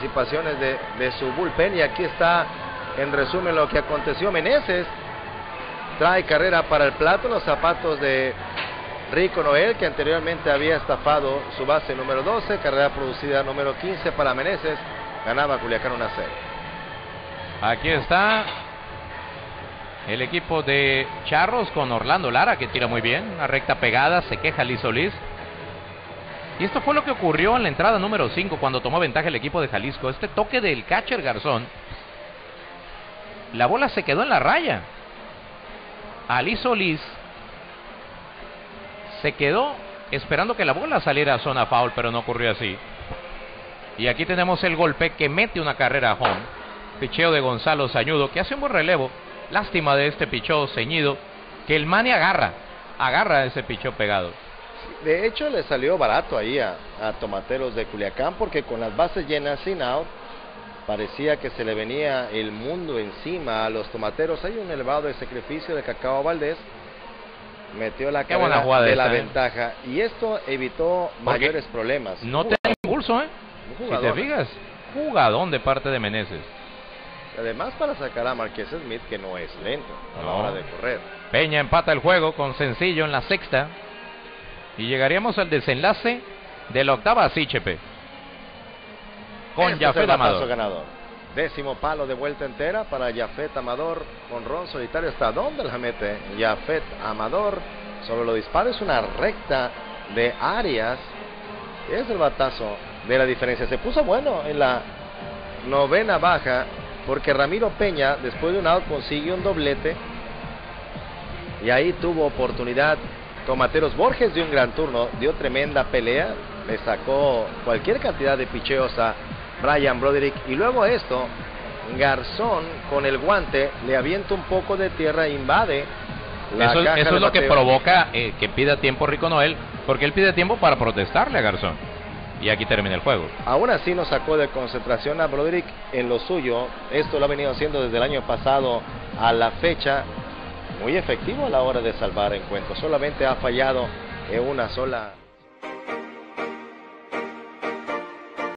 participaciones de, su bullpen y aquí está en resumen lo que aconteció. Meneses trae carrera para el plato, los zapatos de Rico Noel, que anteriormente había estafado su base número 12, carrera producida número 15 para Meneses, ganaba Culiacán 1 a 0. Aquí está el equipo de Charros con Orlando Lara, que tira muy bien, una recta pegada, se queja Liz Solís. Y esto fue lo que ocurrió en la entrada número 5 cuando tomó ventaja el equipo de Jalisco. Este toque del catcher Garzón, la bola se quedó en la raya. Ali Solís se quedó esperando que la bola saliera a zona foul, pero no ocurrió así. Y aquí tenemos el golpe que mete una carrera a home. Picheo de Gonzalo Sañudo, que hace un buen relevo. Lástima de este picheo ceñido, que el Mani agarra, agarra ese picheo pegado. De hecho, le salió barato ahí a, a Tomateros de Culiacán, porque con las bases llenas sin out, parecía que se le venía el mundo encima a los Tomateros. Hay un elevado de sacrificio de Cacao Valdés metió la jugada de esta, la ¿eh? ventaja y esto evitó Porque mayores problemas. No te da impulso, ¿eh? Si te fijas, jugadón de parte de Meneses. Además para sacar a Marqués Smith que no es lento a la hora de correr. Peña empata el juego con sencillo en la sexta. Y llegaríamos al desenlace de la octava así, Chepe. Con Este Jafet Amador. ganador. Décimo palo de vuelta entera para Jafet Amador con ron solitario. ¿Hasta dónde la mete? Jafet Amador. Sobre lo dispara es una recta de Arias. Es el batazo de la diferencia. Se puso bueno en la novena baja porque Ramiro Peña después de un out consigue un doblete y ahí tuvo oportunidad Tomateros Borges dio un gran turno, dio tremenda pelea, le sacó cualquier cantidad de picheos a Brian Broderick y luego esto, Garzón con el guante le avienta un poco de tierra e invade la Eso, caja eso es lo que provoca eh, que pida tiempo Rico Noel, porque él pide tiempo para protestarle a Garzón. Y aquí termina el juego. Aún así nos sacó de concentración a Broderick en lo suyo. Esto lo ha venido haciendo desde el año pasado a la fecha. Muy efectivo a la hora de salvar encuentros. Solamente ha fallado en una sola